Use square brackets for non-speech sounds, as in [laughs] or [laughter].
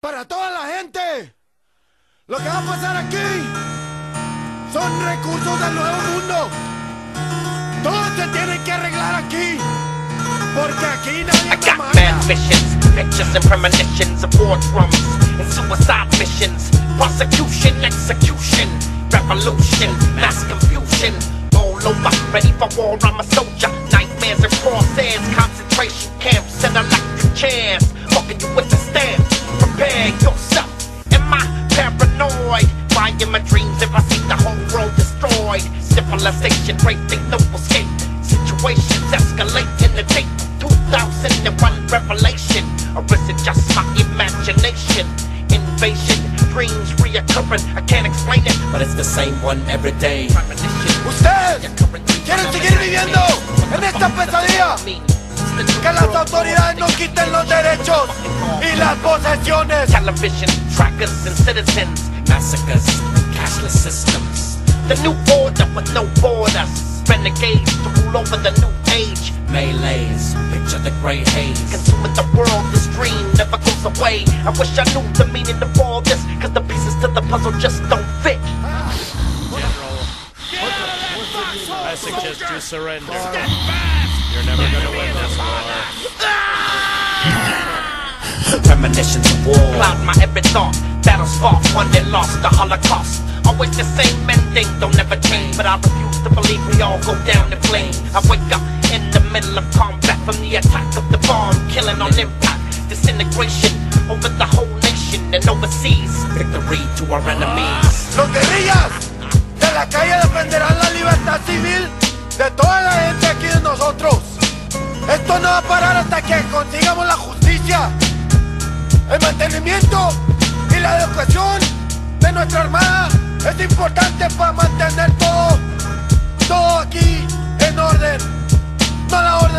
para toda la gente. Lo que va a pasar aquí son recursos del nuevo mundo. Todo se tiene que arreglar aquí. Porque aquí I nadie me got mad visions, pictures and premonitions of war drums and suicide missions, prosecution, execution, revolution, mass confusion. All over, ready for war, I'm a soldier. Nightmares and crosshairs, concentration Civilization, raping, no escape. Situations escalate in the date 2001 revelation. Or is it just my imagination? Invasion, dreams reoccurring. I can't explain it, but it's the same one every day. Ustedes quieren seguir viviendo en esta pesadilla. Que las autoridades nos quiten los derechos y las posesiones. television, trackers and citizens, massacres, cashless systems. The new order with no borders, renegades to rule over the new age. Melees, picture the gray haze. Consuming the world, this dream never goes away. I wish I knew the meaning of all this, cause the pieces to the puzzle just don't fit. I suggest you surrender. You're never gonna win this war. [laughs] Premonitions of war. Cloud my every thought. Battles fought, won that lost the Holocaust. Always the same ending, don't ever change. But I refuse to believe we all go down in flames. I wake up in the middle of combat from the attack of the bomb, killing on impact. Disintegration over the whole nation and overseas. Victory to our enemies. Los guerrillas de la calle defenderán la libertad civil de toda la gente aquí de nosotros. Esto no va a parar hasta que consigamos la justicia, el mantenimiento y la educación de nuestra armada. Es importante para mantener todo, todo aquí en orden, no la orden.